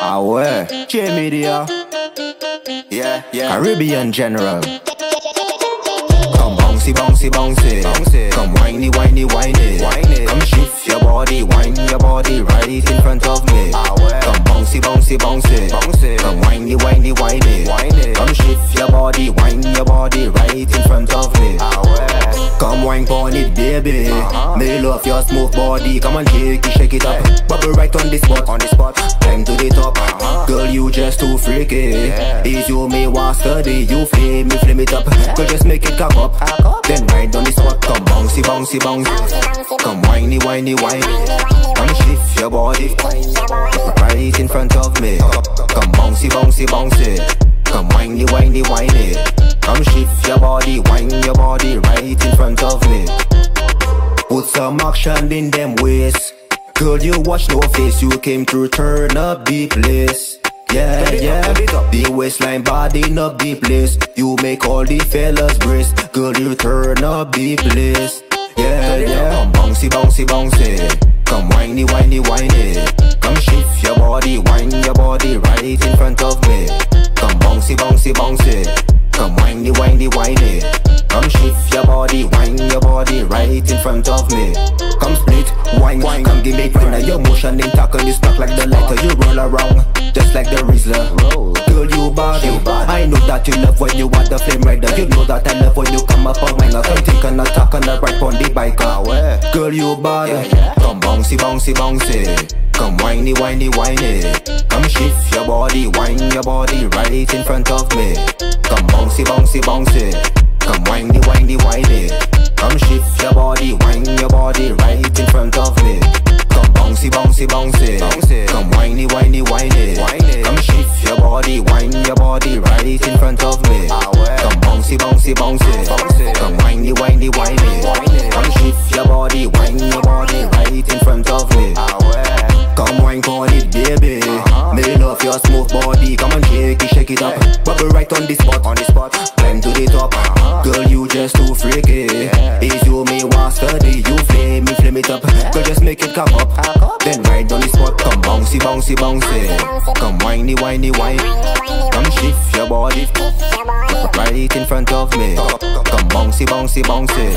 Ah ouais, J-Media Yeah, yeah Caribbean General Come bouncy, bouncy, bouncy, bouncy. Come whiny, whiny, whiny, whiny. Come shift your body, wind your body right in front of me ah ouais. Come baby uh -huh. Me love your smooth body. Come on, shake it, shake it up. Bubble right on the spot, on the spot. Climb to the top. Uh -huh. Girl, you just too freaky. Yeah. Is you me want study? You flame me, flame it up. Girl, just make it cock up. Then ride on the spot. Come bouncy, bouncy, bouncy. Come whiny, whiny, whiny. Come shift your body. Right in front of me. Come bouncy, bouncy, bouncy. Come whiny, whiny, whiny. Come shift your body, wind your body action in them ways. Girl, you watch no face, you came to turn up the place. Yeah, yeah, the waistline body up the place. You make all the fellas brace. Girl, you turn up the place. Yeah, yeah, come bouncy, bouncy, bouncy. Come whiny, whiny, whiny. Come shift your body, wind your body right in front of me. Come bouncy, bouncy, bouncy. Come whiny, whiny, whiny Come shift your body, wind your body right in front of me. Come split, wine, wine Come give me friend your motion in talk and you stuck like the lighter. You roll around, just like the Rizla Girl, you bad I know that you love when you want the flame rider. You know that I love when you come up on mine Come think and talk and ride on the bike ah, Girl, you body, Come bouncy, bouncy, bouncy. Come whiny, whiny, whiny. Come shift your body, wind your body right in front of me. Come bouncy, bouncy, bouncy Come whiny, whiny, whiny Come shift your body, wind your body right in front of me Come bouncy, bouncy, bouncy Come whiny, whiny, whiny Come shift your body, wind your body right in front of me Come bouncy, bouncy, bouncy Come whiny, whiny, whiny Come shift your body, wind your body right in front of me Come wine on it, baby. Uh-huh. Me love your smooth body. Come on, shake it, shake it up. Bubble right on the spot, on the spot. Climb to the top. Just too freaky. Is you me want study? You flame me, flame it up. Girl, just make it come up. Then ride on the spot. Come bouncy, bouncy, bouncy. Come whiny, whiny, whiny. Come shift your body. Right in front of me. Come bouncy, bouncy, bouncy.